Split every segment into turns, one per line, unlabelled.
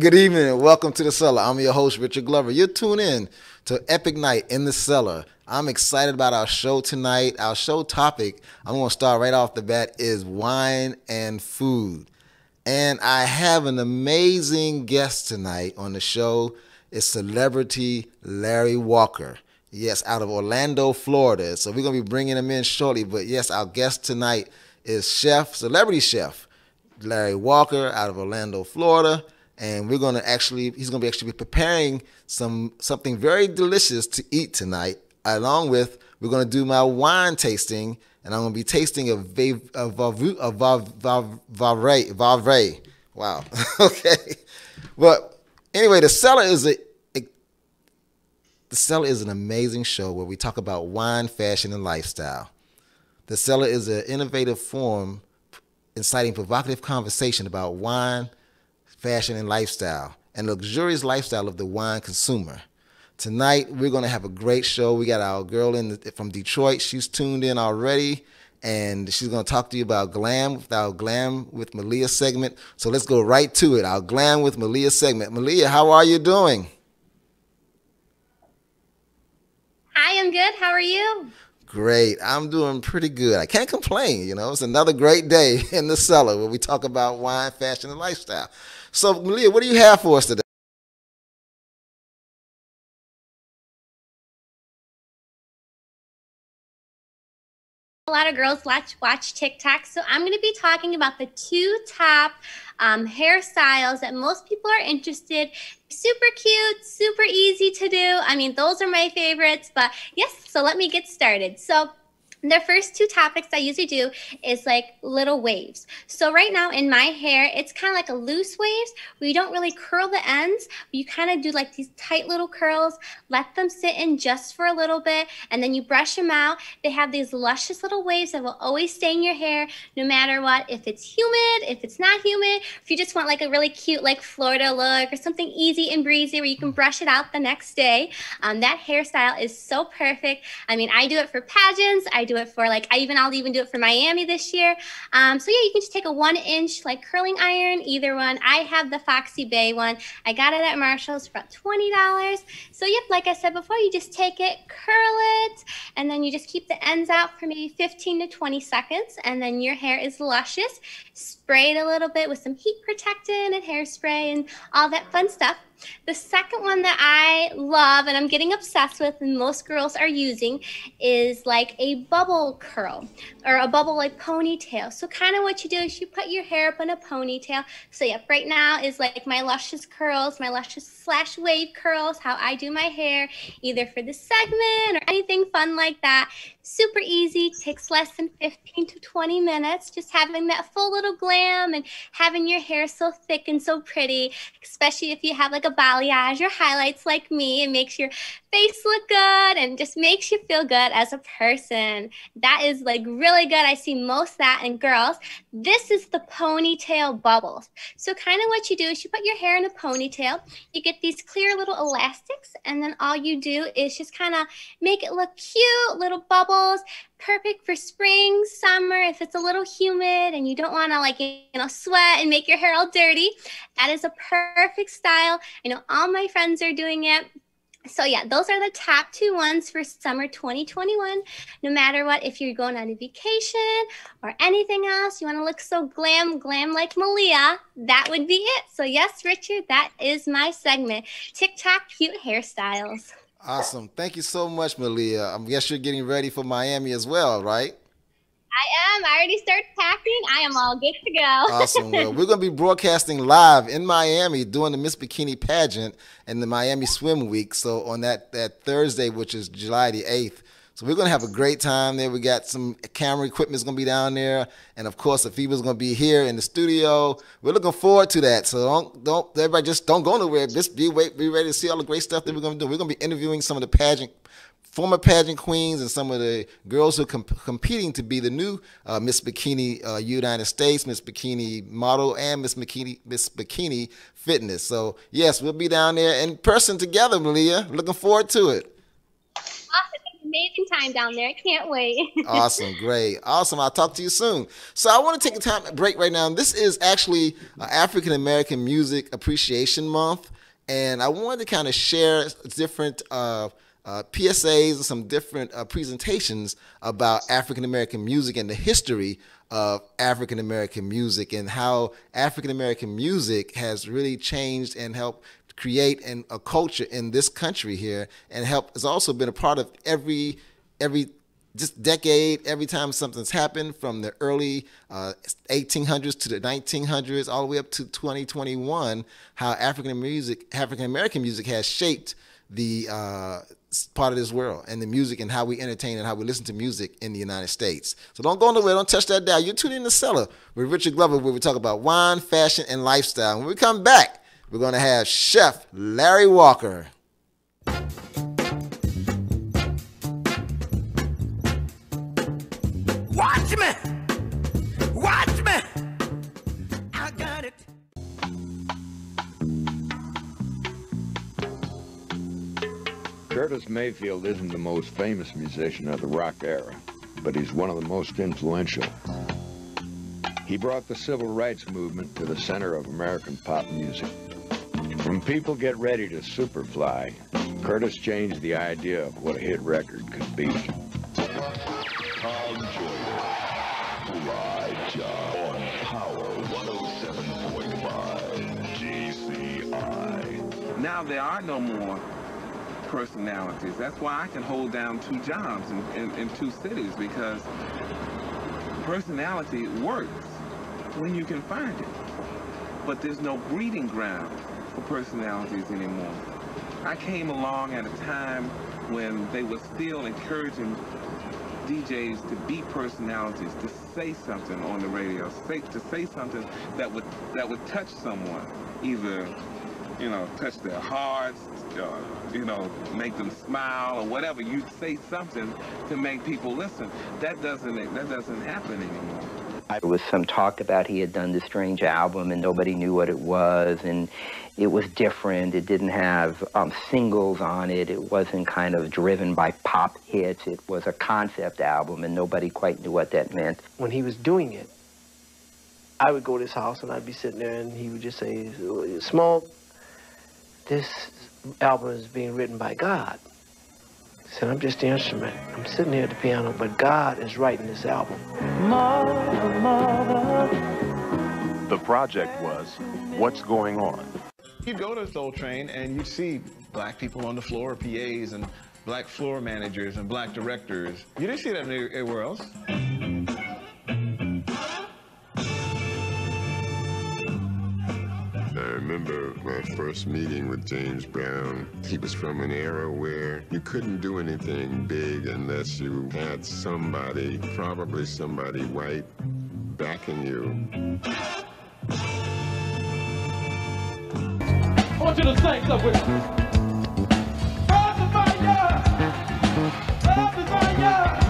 Good evening and welcome to the cellar. I'm your host, Richard Glover. You're tuned in to Epic Night in the Cellar. I'm excited about our show tonight. Our show topic, I'm going to start right off the bat, is wine and food. And I have an amazing guest tonight on the show. It's celebrity Larry Walker. Yes, out of Orlando, Florida. So we're going to be bringing him in shortly. But yes, our guest tonight is chef, celebrity chef, Larry Walker out of Orlando, Florida and we're going to actually he's going to be actually preparing some something very delicious to eat tonight along with we're going to do my wine tasting and i'm going to be tasting a a Vouvray Vouvray wow okay. But anyway the cellar is a, a the cellar is an amazing show where we talk about wine fashion and lifestyle. The cellar is an innovative form inciting provocative conversation about wine fashion, and lifestyle, and luxurious lifestyle of the wine consumer. Tonight, we're going to have a great show. We got our girl in the, from Detroit. She's tuned in already, and she's going to talk to you about glam with our glam with Malia segment. So let's go right to it. Our glam with Malia segment. Malia, how are you doing?
Hi, I'm good. How are you?
Great. I'm doing pretty good. I can't complain. You know, it's another great day in the cellar where we talk about wine, fashion, and lifestyle. So, Malia, what do you have for us today?
a lot of girls watch watch TikTok, so I'm going to be talking about the two top um, hairstyles that most people are interested. Super cute, super easy to do. I mean, those are my favorites. But yes, so let me get started. So the first two topics I usually do is like little waves. So right now in my hair, it's kind of like a loose waves where you don't really curl the ends, you kind of do like these tight little curls, let them sit in just for a little bit, and then you brush them out. They have these luscious little waves that will always stay in your hair no matter what, if it's humid, if it's not humid, if you just want like a really cute like Florida look or something easy and breezy where you can brush it out the next day. Um, that hairstyle is so perfect. I mean, I do it for pageants. I do it for like I even I'll even do it for Miami this year. Um, so yeah, you can just take a one inch like curling iron, either one. I have the FoxyBae one. I got it at Marshalls for about twenty dollars. So yep, like I said before, you just take it, curl it, and then you just keep the ends out for maybe fifteen to twenty seconds, and then your hair is luscious. Spray it a little bit with some heat protectant and hairspray and all that fun stuff. The second one that I love and I'm getting obsessed with, and most girls are using, is like a bubble curl or a bubble like ponytail. So, kind of what you do is you put your hair up in a ponytail. So, yep, right now is like my luscious curls, my luscious slash wave curls, how I do my hair, either for the segment or anything fun like that. Super easy, takes less than 15 to 20 minutes. Just having that full little glam and having your hair so thick and so pretty, especially if you have like a balayage or highlights like me. It makes your face look good and just makes you feel good as a person. That is like really good. I see most that in girls. This is the ponytail bubbles. So kind of what you do is you put your hair in a ponytail. You get these clear little elastics and then all you do is just kind of make it look cute, little bubbles perfect for spring, summer, if it's a little humid and you don't want to like, you know, sweat and make your hair all dirty. That is a perfect style. I know all my friends are doing it. So yeah, those are the top two ones for summer 2021. No matter what, if you're going on a vacation or anything else, you want to look so glam, glam like Malia, that would be it. So yes, Richard, that is my segment. TikTok cute hairstyles.
Awesome. Thank you so much, Malia. I guess you're getting ready for Miami as well, right?
I am. I already started packing. I am all good to go.
awesome. Well, we're going to be broadcasting live in Miami doing the Miss Bikini pageant and the Miami Swim Week. So on that, that Thursday, which is July the 8th, so we're gonna have a great time there. We got some camera equipment is gonna be down there, and of course, the FIBA's gonna be here in the studio. We're looking forward to that. So don't don't everybody just don't go nowhere. Just be wait be ready to see all the great stuff that we're gonna do. We're gonna be interviewing some of the pageant former pageant queens and some of the girls who are comp- competing to be the new uh, Miss Bikini uh, United States, Miss Bikini model, and Miss Bikini Miss Bikini Fitness. So yes, we'll be down there in person together, Malia. Looking forward to it
amazing time down there. I can't wait.
awesome, great, awesome. I'll talk to you soon. So I want to take a time break right now. This is actually uh, African American Music Appreciation Month, and I wanted to kind of share different. Uh, PSAs and some different uh, presentations about African American music and the history of African American music and how African American music has really changed and helped create an, a culture in this country here and help has also been a part of every every just decade every time something's happened from the early uh, 1800s to the 1900s all the way up to 2021 how african music african american music has shaped the uh, part of this world and the music and how we entertain and how we listen to music in the United States. So don't go nowhere. Don't touch that dial. You're tuning in the cellar with Richard Glover, where we talk about wine, fashion, and lifestyle. When we come back, we're going to have Chef Larry Walker.
Curtis Mayfield isn't the most famous musician of the rock era, but he's one of the most influential. He brought the civil rights movement to the center of American pop music. From People Get Ready to Superfly, Curtis changed the idea of what a hit record could be.
Tom Joyner, Live Job on Power 107.5 GCI.
Now there are no more personalities. That's why I can hold down two jobs in, in, in two cities because personality works when you can find it. But there's no breeding ground for personalities anymore. I came along at a time when they were still encouraging DJs to be personalities, to say something on the radio, say, to say something that would that would touch someone, either you know touch their hearts, uh, you know make them smile or whatever. You say something to make people listen. That doesn't that doesn't happen anymore.
There was some talk about he had done this strange album and nobody knew what it was and it was different. It didn't have um, singles on it. It wasn't kind of driven by pop hits. It was a concept album and nobody quite knew what that meant.
When he was doing it, I would go to his house and I'd be sitting there and he would just say, Small, this album is being written by God. He said, I'm just the instrument. I'm sitting here at the piano, but God is writing this album. Mother,
mother. The project was What's Going On?
You'd go to Soul Train and you'd see black people on the floor, PAs, and black floor managers and black directors. You didn't see that anywhere else.
My first meeting with James Brown. He was from an era where you couldn't do anything big unless you had somebody, probably somebody white, backing you.
I want you to sing me.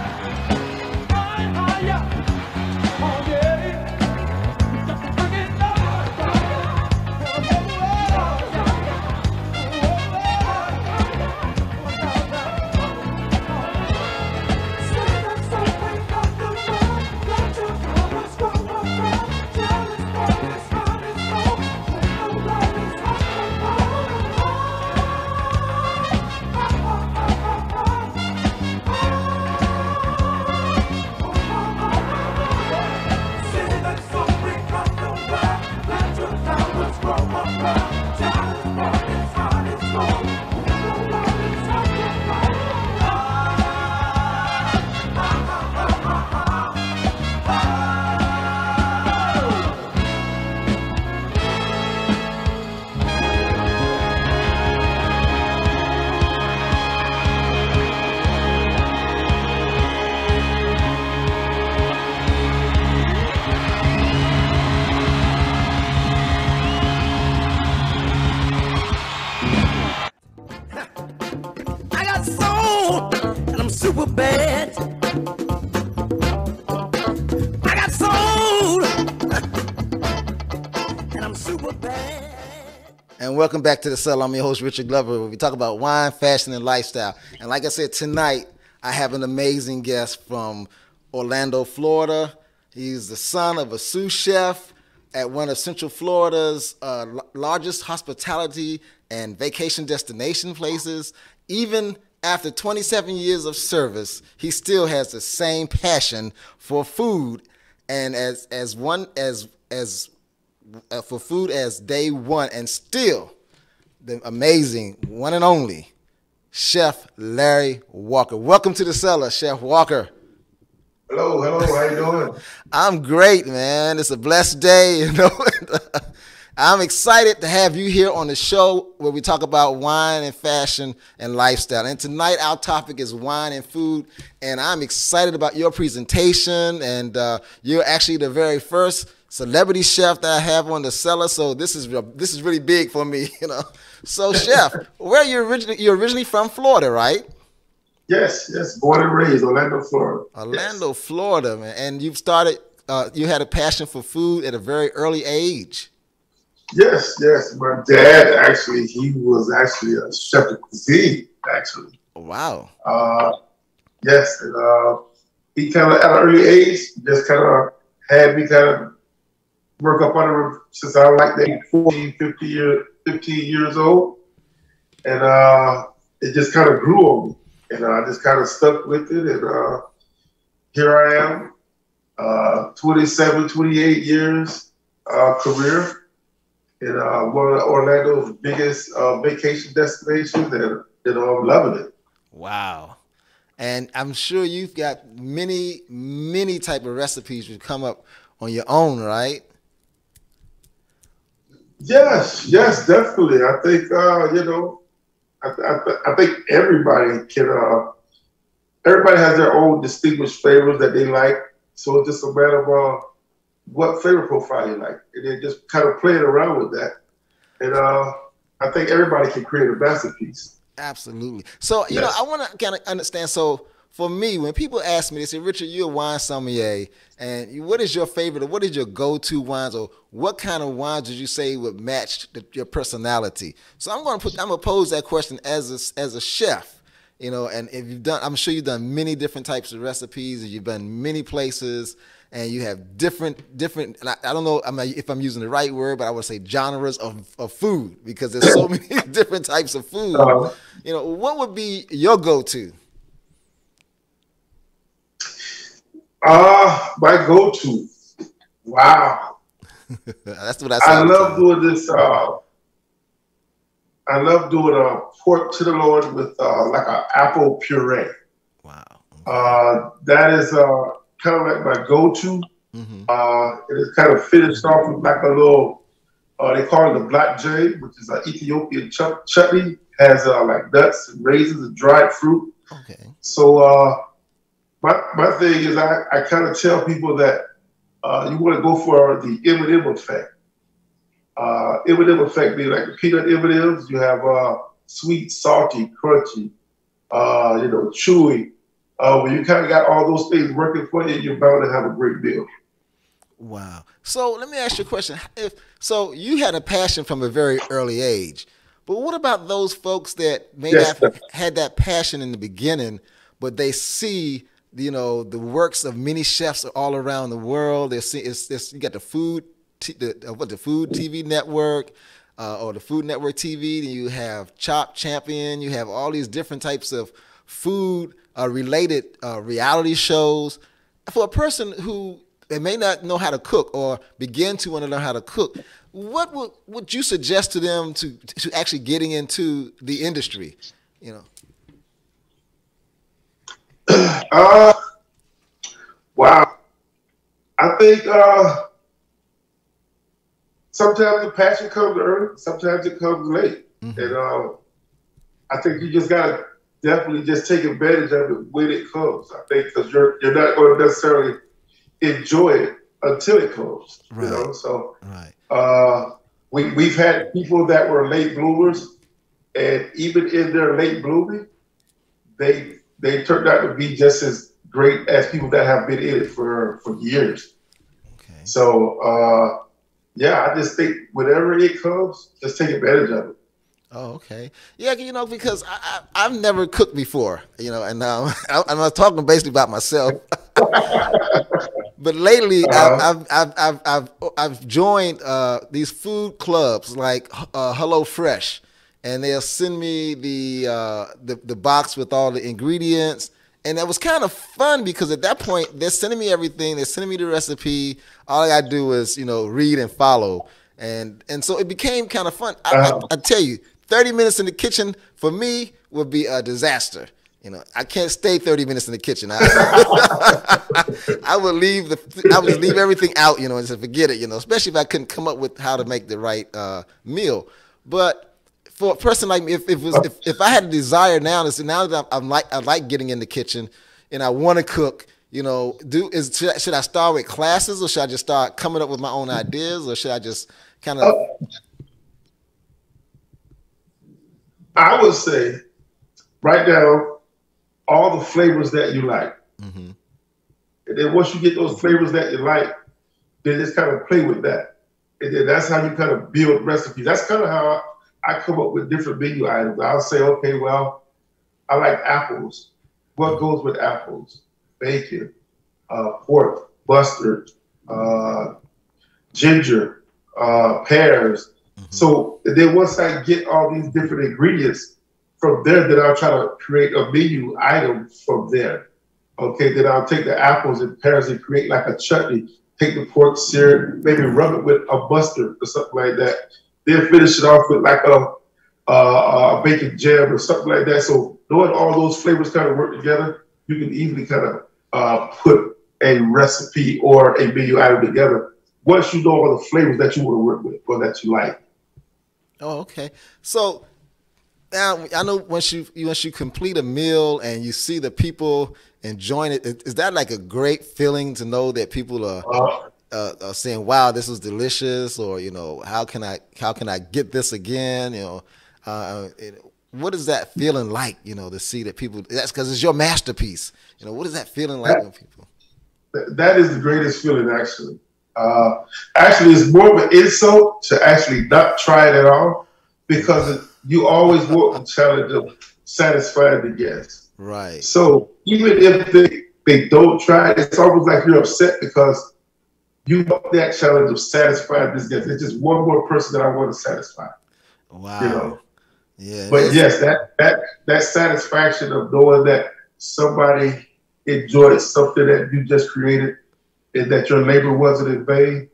Tchau.
Welcome back to the cell. I'm your host, Richard Glover. We talk about wine, fashion, and lifestyle. And like I said, tonight I have an amazing guest from Orlando, Florida. He's the son of a sous chef at one of Central Florida's uh, largest hospitality and vacation destination places. Even after 27 years of service, he still has the same passion for food and as as one as as uh, for food as day one, and still the amazing one and only Chef Larry Walker. Welcome to the cellar, Chef Walker.
Hello, hello. How you doing?
I'm great, man. It's a blessed day, you know. I'm excited to have you here on the show where we talk about wine and fashion and lifestyle. And tonight our topic is wine and food, and I'm excited about your presentation. And uh, you're actually the very first celebrity chef that I have on the cellar, so this is this is really big for me, you know. So, chef, where are you originally? You're originally from Florida, right?
Yes, yes. Born and raised, Orlando, Florida.
Orlando, Florida, man. And you've started. Uh, you had a passion for food at a very early age.
Yes, yes. My dad actually, he was actually a chef de cuisine, actually.
Wow.
Uh, yes, and uh, he kind of at an early age just kind of had me kind of work up under him since I was like that 14, 15 years, 15 years old. And uh, it just kind of grew on me. And I just kind of stuck with it. And uh, here I am, uh, 27, 28 years uh, career in uh, one of Orlando's biggest uh, vacation destinations. And you know, I'm loving it.
Wow. And I'm sure you've got many, many type of recipes you come up on your own, right?
Yes, yes, definitely. I think uh, you know, I, I, I think everybody can. Uh, everybody has their own distinguished flavors that they like. So it's just a matter of uh, what flavor profile you like, and then just kind of playing around with that. And uh, I think everybody can create a masterpiece.
Absolutely. So you know, I want to kind of understand. So for me, when people ask me, they say, "Richard, you're a wine sommelier, and what is your favorite, or what is your go-to wines, or what kind of wines would you say would match the, your personality?" So I'm going to put, I'm going to pose that question as a, as a chef, you know, and if you've done, I'm sure you've done many different types of recipes, and you've been many places, and you have different, different. And I, I don't know I'm not- if I'm using the right word, but I would say genres of, of food because there's so many different types of food.
Uh-huh.
You know, what would be your go-to?
Uh, my go-to. Wow.
That's what I
I love doing this. Uh, I love doing a pork tenderloin with uh, like an apple puree.
Wow.
Uh, that is uh, kind of like my go-to.
Mm-hmm.
Uh, it is kind of finished off with like a little. Uh, they call it the black jade, which is an Ethiopian ch- chutney. Has uh, like nuts and raisins and dried fruit.
Okay.
So uh, my my thing is I, I kind of tell people that uh, you want to go for the M&M effect. Uh, M&M effect being like the peanut M&Ms. You have uh, sweet, salty, crunchy, uh, you know, chewy. Uh, when you kind of got all those things working for you, you're bound to have a great deal.
Wow. So let me ask you a question. If so, you had a passion from a very early age, but what about those folks that may
Yes,
not have had that passion in the beginning, but they see you know the works of many chefs all around the world. They see it's, it's you got the food, the what the Food TV network. Uh, or the Food Network TV, then you have Chop Champion, you have all these different types of food uh, related uh, reality shows. For a person who they may not know how to cook or begin to want to learn how to cook, what would, would you suggest to them to to actually getting into the industry? You know,
Uh, wow. I think uh, sometimes the passion comes early, sometimes it comes late. And uh, I think you just got to definitely just take advantage of it when it comes. I think because you're, you're not going to necessarily enjoy it until it comes. You know, so
right.
uh, we, we've had people that were late bloomers, and even in their late blooming, they they turned out to be just as great as people that have been in it for for years. Okay. So uh, yeah, I just think whenever it comes, just take advantage of it.
Oh, okay. Yeah, you know, because I, I, have never cooked before, you know, and um, I, I'm talking basically about myself. but lately, uh-huh. I've, I've, I've, I've, I've joined uh, these food clubs like uh, Hello Fresh, and they'll send me the, uh, the the box with all the ingredients. And that was kind of fun because at that point they're sending me everything. They're sending me the recipe. All I gotta do is you know read and follow, and and so it became kind of fun. I, uh-huh. I, I tell you, 30 minutes in the kitchen for me would be a disaster. You know, I can't stay 30 minutes in the kitchen. I, I would leave the I would leave everything out, you know, and say forget it, you know, especially if I couldn't come up with how to make the right uh, meal. But for a person like me, if if, was, if, if I had a desire now to now that I'm, I'm, like I like getting in the kitchen and I want to cook, you know, do is should I, should I start with classes or should I just start coming up with my own ideas or should I just kind of
I would say write down all the flavors that you like. Mm-hmm. And then once you get those flavors that you like, then just kind of play with that. And then that's how you kind of build recipes. That's kind of how I come up with different menu items. I'll say, okay, well, I like apples. What goes with apples? Bacon, uh, pork, mustard, uh, ginger, uh, pears, Mm-hmm. So then once I get all these different ingredients from there, then I'll try to create a menu item from there. Okay, then I'll take the apples and pears and create like a chutney. Take the pork, it, maybe rub it with a mustard or something like that. Then finish it off with like a, a bacon jam or something like that. So knowing all those flavors kind of work together, you can easily kind of uh, put a recipe or a menu item together once you know all the flavors that you want to work with or that you like.
Oh, okay. So now I know once you once you complete a meal and you see the people enjoying it, is that like a great feeling to know that people are, uh, are saying, "Wow, this was delicious," or you know, "How can I how can I get this again?" You know, uh, it, what is that feeling like? You know, to see that people that's because it's your masterpiece. You know, what is that feeling like that, when people?
That is the greatest feeling, actually. Uh, actually, it's more of an insult to actually not try it at all because you always want the challenge of satisfying the guest.
Right.
So even if they, they don't try it, it's almost like you're upset because you want that challenge of satisfying this guest. It's just one more person that I want to satisfy.
Wow. You know? Yeah.
But yes, that that that satisfaction of knowing that somebody enjoyed something that you just created that your labor wasn't in vain,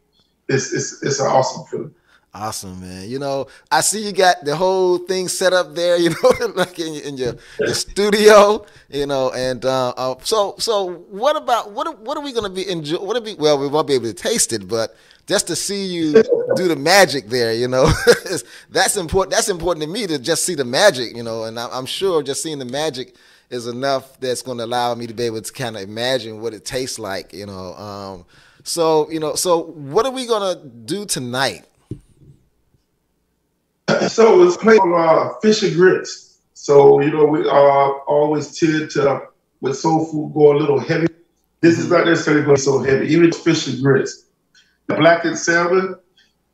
it's, it's, it's an awesome feeling.
Awesome, man. You know, I see you got the whole thing set up there. You know, like in, in your, your studio. You know, and uh, uh, so so what about what what are we going to be enjoy? What are we? Well, we won't be able to taste it, but just to see you do the magic there, you know, that's important. That's important to me to just see the magic, you know, and I'm sure just seeing the magic is enough that's going to allow me to be able to kind of imagine what it tastes like, you know. Um, so, you know, so what are we going to do tonight?
So it's playing uh, fish and grits. So, you know, we uh, always tend to, with soul food, go a little heavy. This is not necessarily going so heavy, even fish and grits. The blackened salmon,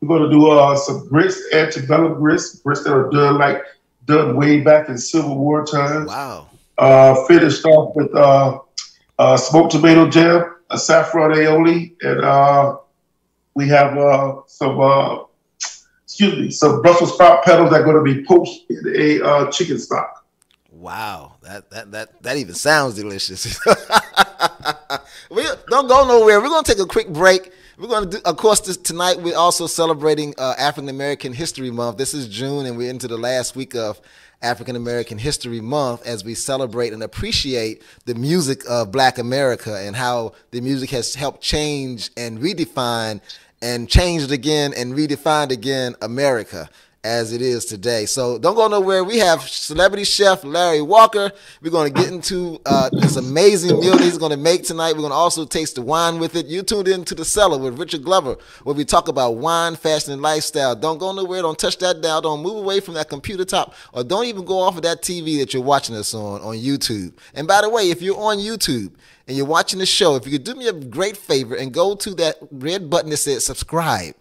we're going to do uh, some grits, antebellum grits, grits that are done like done way back in Civil War times.
Wow.
Uh, finished off with uh, uh, smoked tomato jam, a saffron aioli, and uh, we have uh, some, uh, excuse me, some Brussels sprout petals that are going to be poached in a uh, chicken stock.
Wow, that that that that even sounds delicious. we don't go nowhere. We're gonna take a quick break. We're gonna do, of course, this, tonight we're also celebrating uh, African American History Month. This is June, and we're into the last week of African American History Month as we celebrate and appreciate the music of Black America and how the music has helped change and redefine and changed again and redefined again America as it is today. So don't go nowhere. We have celebrity chef Larry Walker. We're going to get into uh, this amazing meal he's going to make tonight. We're going to also taste the wine with it. You tuned in to the cellar with Richard Glover, where we talk about wine, fashion, and lifestyle. Don't go nowhere. Don't touch that dial. Don't move away from that computer top, or don't even go off of that TV that you're watching us on on YouTube. And by the way, if you're on YouTube and you're watching the show, if you could do me a great favor and go to that red button that says subscribe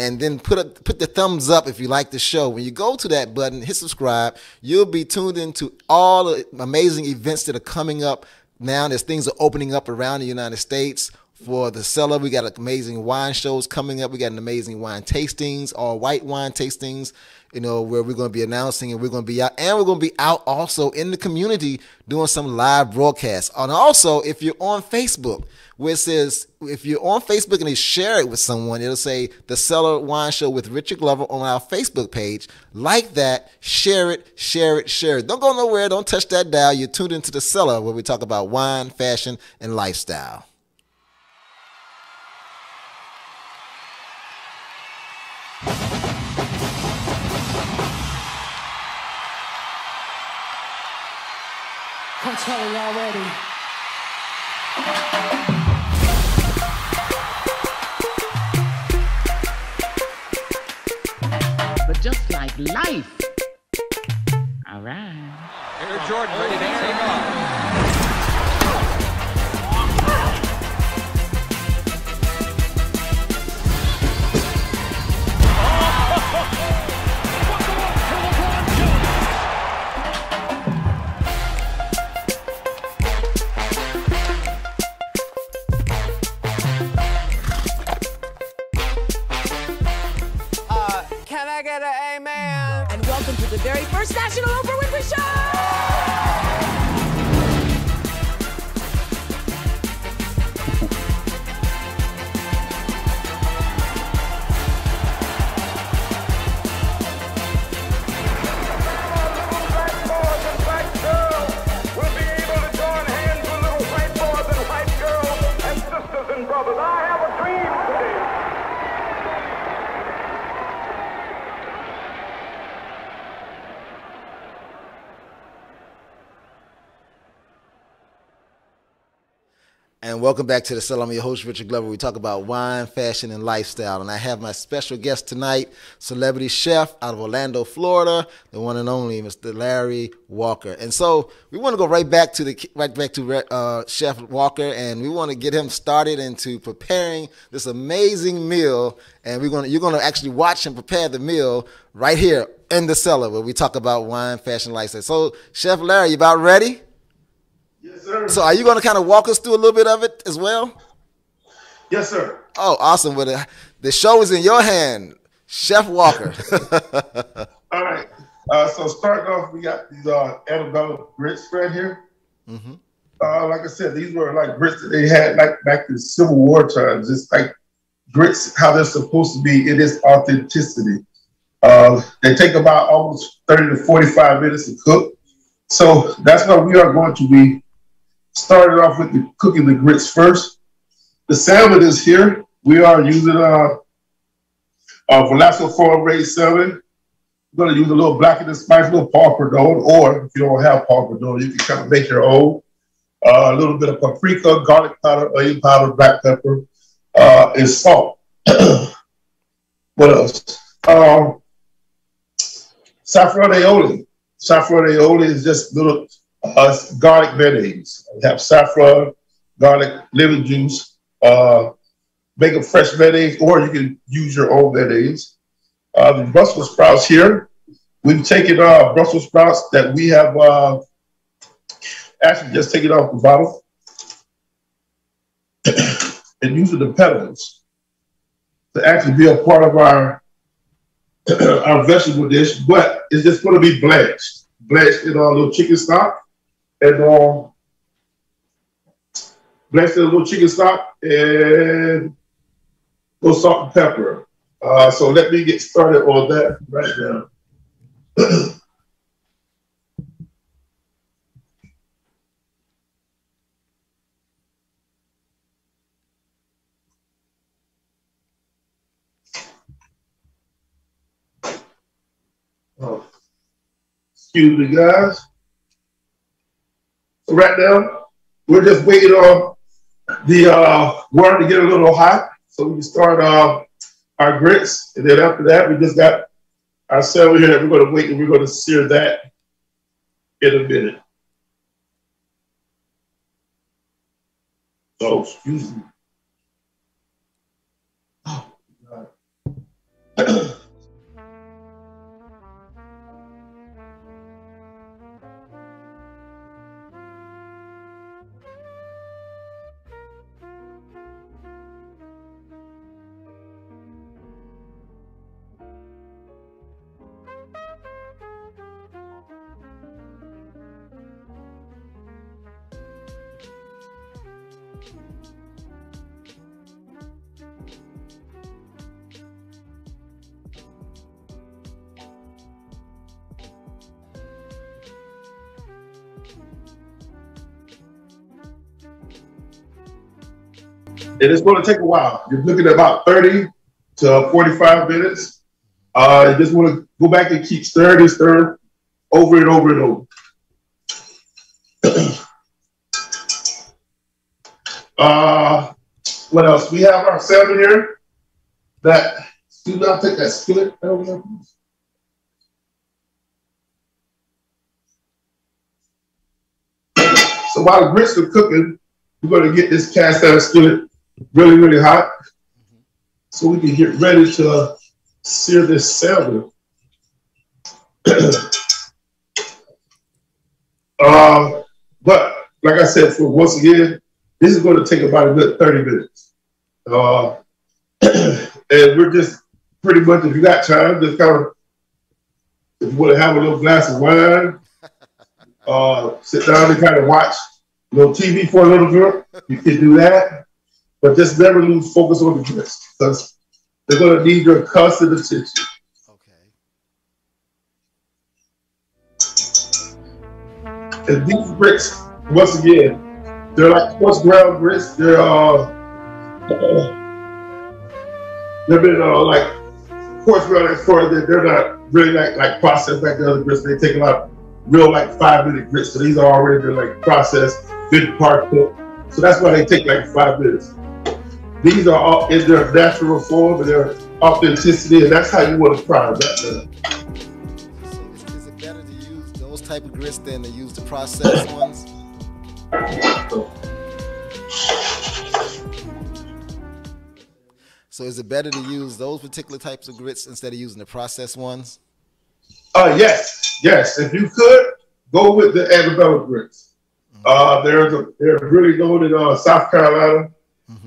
and then put a, put the thumbs up if you like the show. When you go to that button, hit subscribe. You'll be tuned into all the amazing events that are coming up now. as things are opening up around the United States for the cellar. We got amazing wine shows coming up. We got an amazing wine tastings, all white wine tastings, you know, where we're going to be announcing and we're going to be out. And we're going to be out also in the community doing some live broadcasts. And also, if you're on Facebook, where it says, if you're on Facebook and you share it with someone, it'll say the Cellar Wine Show with Richard Glover on our Facebook page. Like that, share it, share it, share it. Don't go nowhere. Don't touch that dial. You're tuned into the Cellar where we talk about wine, fashion, and lifestyle.
Telling y'all already.
But just like life. All right.
Air Jordan ready to take off.
Welcome
back to the Cell. I'm your host, Richard Glover. We talk about wine, fashion, and lifestyle. And I have my special guest tonight, celebrity chef out of Orlando, Florida, the one and only Mr. Larry Walker. And so we want to go right back to the right back to uh, Chef Walker, and we want to get him started into preparing this amazing meal. And we're gonna you're gonna actually watch him prepare the meal right here in the cellar where we talk about wine, fashion, lifestyle. So, Chef Larry, you about ready?
Yes, sir.
So are you going to kind of walk us through a little bit of it as well?
Yes, sir.
Oh, awesome. Well, the, the show is in your hand, Chef Walker.
All right. Uh, so starting off, we got these uh, antebellum grits right here.
mm-hmm.
Uh, like I said, these were like grits that they had like back in Civil War times. It's like grits how they're supposed to be. It is authenticity. Uh, they take about almost 30 to 45 minutes to cook. So that's what we are going to be started off with the cooking the grits first. The salmon is here. We are using uh, uh Verlasso farm raised salmon. We're going to use a little black and spice, a little pardon, or if you don't have pardon, you can kind of make your own. Uh, a little bit of paprika, garlic powder, onion powder, black pepper, uh, and salt. what else? Um, saffron aioli. Saffron aioli is just little uh, garlic mayonnaise. We have saffron, garlic, lemon juice. Uh, make a fresh mayonnaise, or you can use your own mayonnaise. Uh, the Brussels sprouts here. We've taken uh, Brussels sprouts that we have uh, actually just taken off the bottle and using the petals to actually be a part of our our vegetable dish, but it's just going to be blanched, blanched in a little chicken stock, and um, in a little chicken stock and a little salt and pepper. Uh, so let me get started on that right now. Oh. Excuse me, guys. Right now, we're just waiting on the uh, water to get a little hot so we can start uh, our grits. And then after that, we just got our celery here that we're going to wait and we're going to sear that in a minute. So, excuse me. Oh, God. And it's going to take a while. You're looking at about 30 to 45 minutes. Uh, you just want to go back and keep stirring and stirring over and over and over. uh, what else? We have our salmon here that, do not take that skillet over there. So while the grits are cooking, we're going to get this cast iron skillet really, really hot so we can get ready to sear this salmon. uh, but like I said, for once again, this is going to take about a good 30 minutes. Uh, and we're just pretty much, if you got time, just kind of, if you want to have a little glass of wine, uh, sit down and kind of watch a little TV for a little bit, you can do that. But just never lose focus on the grits because they're going to need your constant attention. Okay. And these grits, once again, they're like coarse ground grits. They're uh, they've been uh, like coarse ground as far as they're not really like like processed like the other grits. They take a lot of real like five minute grits. So these are already been like processed, been part cooked. So that's why they take like five minutes. These are all in their natural form and their authenticity, and that's how you want to fry that.
Is it better to use those type of grits than to use the processed ones? So is it better to use those particular types of grits instead of using the processed ones?
Uh, yes, yes. If you could go with the antebellum grits, uh, there's a they're really known in uh, South Carolina.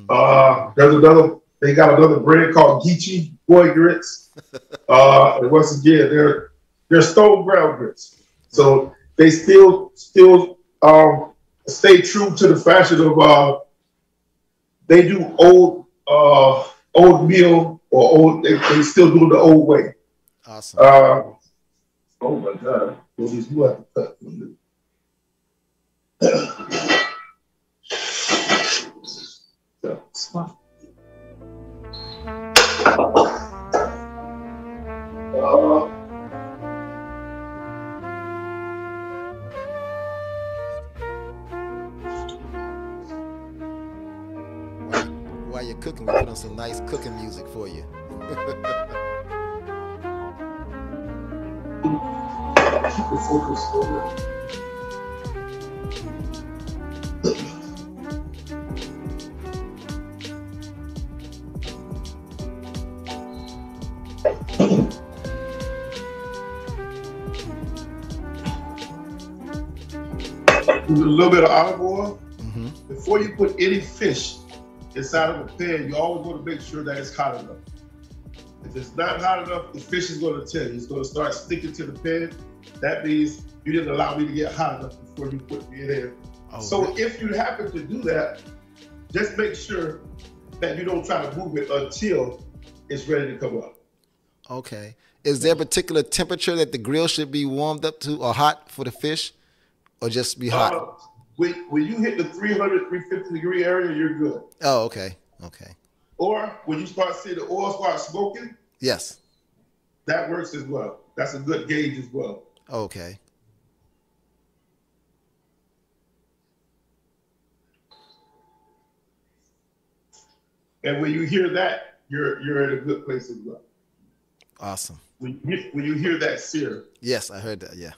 Uh, there's another. They got another brand called Geechee Boy Grits. Uh, and once again, they're they're stone ground grits, so they still still um, stay true to the fashion of uh, they do old uh, old meal or old. They, they still do the old way.
Awesome.
Uh, oh my God! Well, these you have to cut. Uh,
While you're cooking, we put on some nice cooking music for you.
you put any fish inside of a pan, you always want to make sure that it's hot enough. If it's not hot enough, the fish is going to tell you. It's going to start sticking to the pan. That means you didn't allow me to get hot enough before you put me in there. so if you happen to do that, just make sure that you don't try to move it until it's ready to come up.
Okay. Is there a particular temperature that the grill should be warmed up to or hot for the fish? Or just be hot?
Uh, when, when you hit the 300, 350 degree area, you're good.
oh, okay. Okay.
Or when you start seeing the oil start smoking,
Yes.
that works as well. That's a good gauge as well.
Okay.
And when you hear that, you're you're in a good place as well.
Awesome.
When you, hear- when you hear that sear,
Yes, I heard that. Yeah.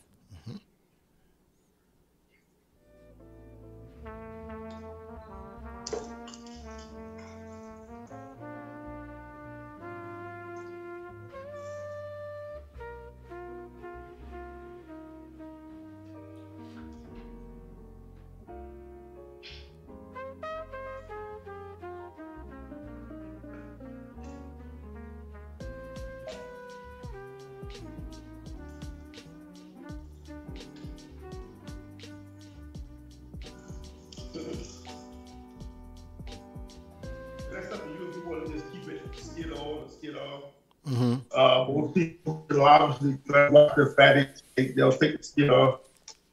Obviously, watch their fatty, they'll take, you know,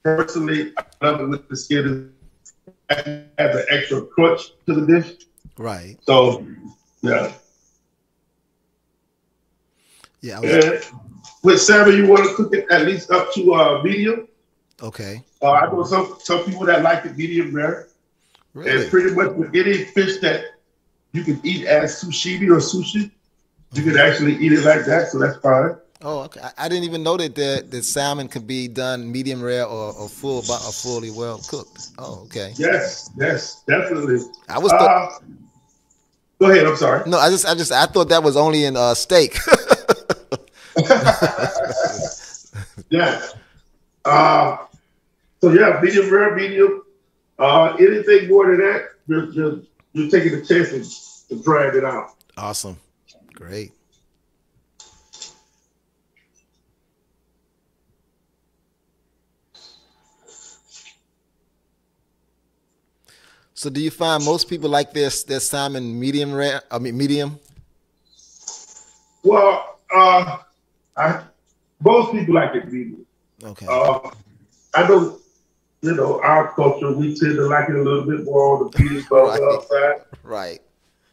personally, I love it with the skin as an extra crunch to the dish.
Right.
So, yeah.
Yeah. Was-
with salmon, you want to cook it at least up to uh, medium.
okay.
Uh, I know some some people that like it medium rare.
Really?
And pretty much with any fish that you can eat as sushi or sushi, you can actually eat it like that, so that's fine.
Oh, okay. I, I didn't even know that the, the salmon could be done medium rare or, or full, or fully well cooked. Oh, okay.
Yes, yes, definitely.
I was.
Uh, go ahead. I'm sorry.
no, I just, I just, I thought that was only in uh, steak.
Yeah. Uh, so yeah, medium rare, medium. Uh, anything more than that, you're, you're, you're taking a chance to, of drying it out.
awesome. Great. So, do you find most people like this their salmon medium rare? I mean, medium.
Well, uh, I, most people like it medium.
Okay.
Uh, I know, you know, our culture, we tend to like it a little bit more on the medium well side.
Right.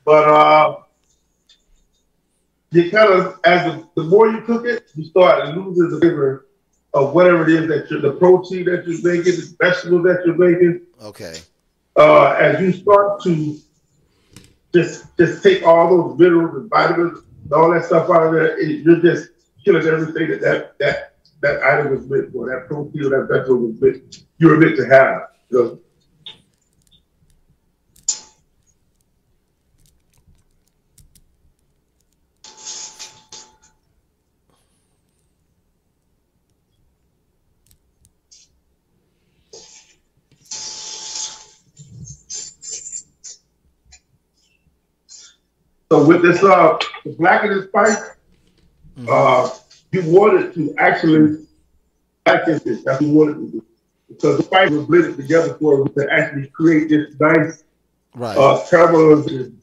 But uh, you kind of, as the, the more you cook it, you start losing the flavor of whatever it is that you're, the protein that you're making, the vegetables that you're making.
Okay.
Uh, as you start to just just take all those minerals and vitamins and all that stuff out of there, it, you're just killing everything that that that, that item was meant for, that protein or that vegetable was meant, you were meant to have. You know? So with this uh the blackened spice, uh you wanted to actually blacken it. That's what you wanted to do. Because the spice was blended together for it to actually create this nice
Right.
uh caramelization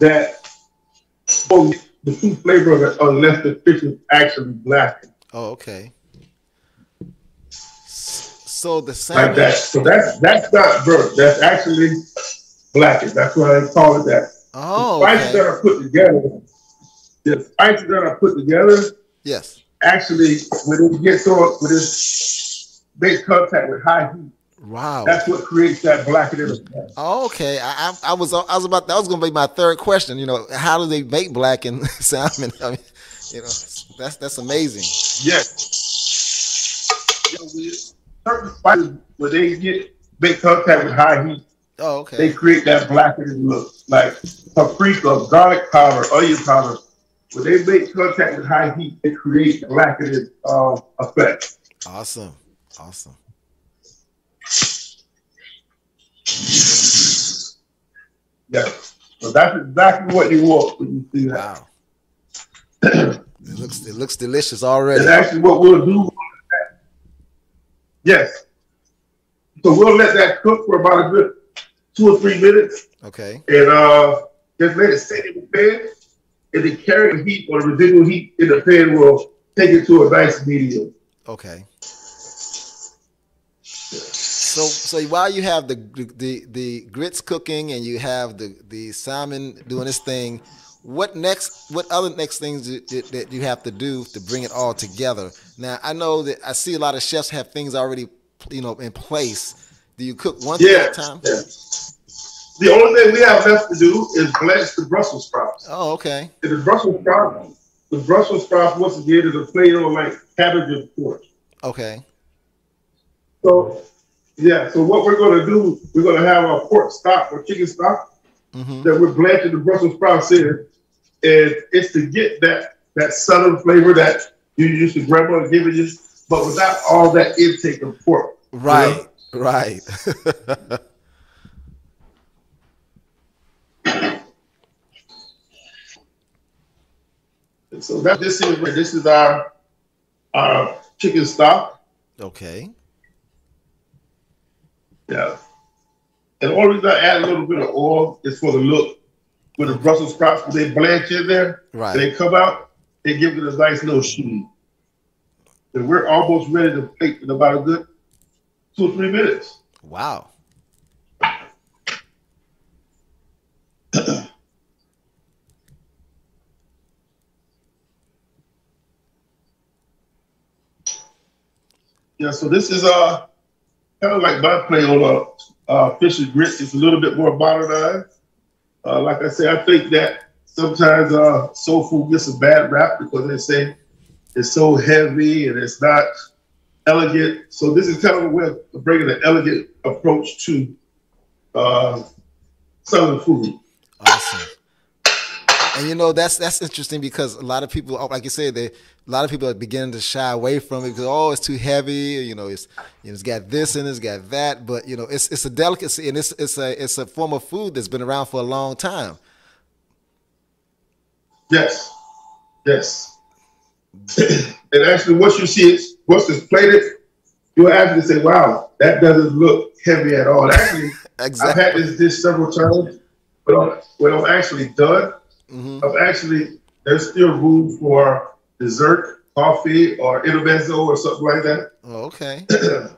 that oh, the true flavor of it unless the fish is actually blackened.
Oh, okay. So the salmon.
Like that. So that's that's not burnt. That's actually blackened. That's why they call it that.
Oh,
the spices
okay.
that are put together, the spices that are put together,
Yes.
actually, when it gets on, when it makes contact with high heat,
Wow.
that's what creates that blackening.
Oh, okay. I, I, I was I was about that was going to be my third question. You know, how do they make blackened salmon? I mean, you know, that's that's amazing.
Yes. You know, certain spices, when they get make contact with high heat,
Oh, okay.
they create that blackening look, like paprika, garlic powder, onion powder. When they make contact with high heat, they create the blackening uh, effect.
Awesome. Awesome.
Yeah. So that's exactly what you want when you see that.
Wow. It looks it looks delicious already.
And actually, what we'll do, yes. So we'll let that cook for about a good two or three minutes,
Okay.
and uh, just let it sit in the pan. And the carry the heat or the residual heat in the pan will take it to a nice medium.
Okay. So so while you have the the the grits cooking and you have the the salmon doing this thing, what next? What other next things that, that- that you have to do to bring it all together? Now I know that I see a lot of chefs have things already you know in place. Do you cook one thing
Yeah.
at a time?
yeah. The only thing we have left to do is blanch the Brussels sprouts.
Oh, okay.
And the Brussels sprouts, the Brussels sprouts once again is a flavor like cabbage and pork.
Okay.
So, yeah. So what we're going to do, we're going to have a pork stock or chicken stock
Mm-hmm.
that we're blanching the Brussels sprouts in, and it's to get that that southern flavor that you used to grandma giving you, but without all that intake of pork. you know?
Right.
So that this is this is our our chicken stock.
okay.
Yeah. And the only reason I add a little bit of oil is for the look. With the Brussels sprouts, when they blanch in there,
Right.
they come out, and give it a nice little sheen. And we're almost ready to plate in about a good two or three minutes.
Wow.
Yeah, so this is uh kind of like my play on uh, uh, fish and grits. It's a little bit more modernized. Uh, like I say, I think that sometimes uh, soul food gets a bad rap because they say it's so heavy and it's not elegant. So this is kind of a way of bringing an elegant approach to uh, southern food.
Awesome. And you know that's that's interesting because a lot of people, like you said, they a lot of people are beginning to shy away from it because oh, it's too heavy. You know, it's you know, it's got this and it's got that. But you know, it's it's a delicacy and it's it's a it's a form of food that's been around for a long time.
Yes, yes. and actually, once you see it, once it's plated, you'll actually say, "Wow, that doesn't look heavy at all." Actually,
exactly.
I've had this dish several times, but I'm, when I'm actually done,
Mm-hmm.
I'm actually there's still room for dessert, coffee, or intermezzo or something like that.
Oh, okay.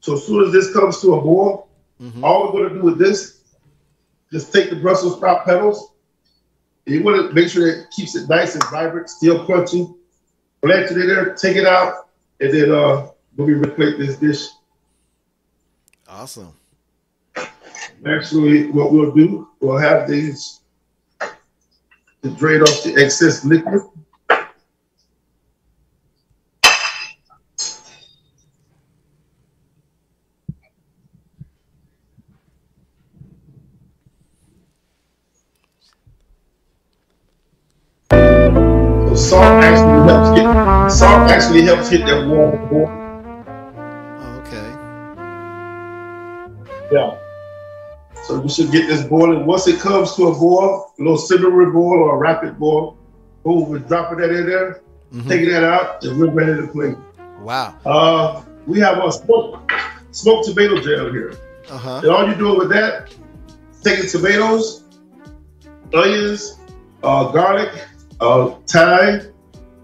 So as soon as this comes to a boil,
Mm-hmm.
all we're gonna do with this, just take the Brussels sprout petals. and You want to make sure that it keeps it nice and vibrant, still crunchy. Blanch it in there, take it out, and then uh, we'll be replate this dish.
Awesome.
Actually, what we'll do, we'll have these to drain off the excess liquid. Actually helps hit that warm boil.
Okay.
Yeah. So we should get this boiling. Once it comes to a boil, a little simmering boil or a rapid boil, boom, we're dropping that in there,
Mhm.
taking that out, and we're ready to plate.
Wow.
Uh, we have a smoked, smoked tomato jam here.
Uh huh.
And all you're doing with that, taking tomatoes, onions, uh, garlic, uh, thyme,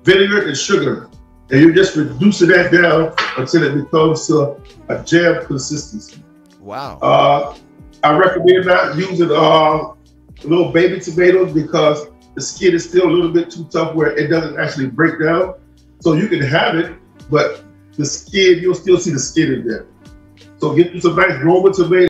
vinegar, and sugar. And you're just reducing that down until it becomes to a jam consistency.
Wow.
Uh, I recommend not using uh, little baby tomatoes because the skin is still a little bit too tough where it doesn't actually break down. So you can have it, but the skin, you'll still see the skin in there. So get you some nice Roma tomatoes.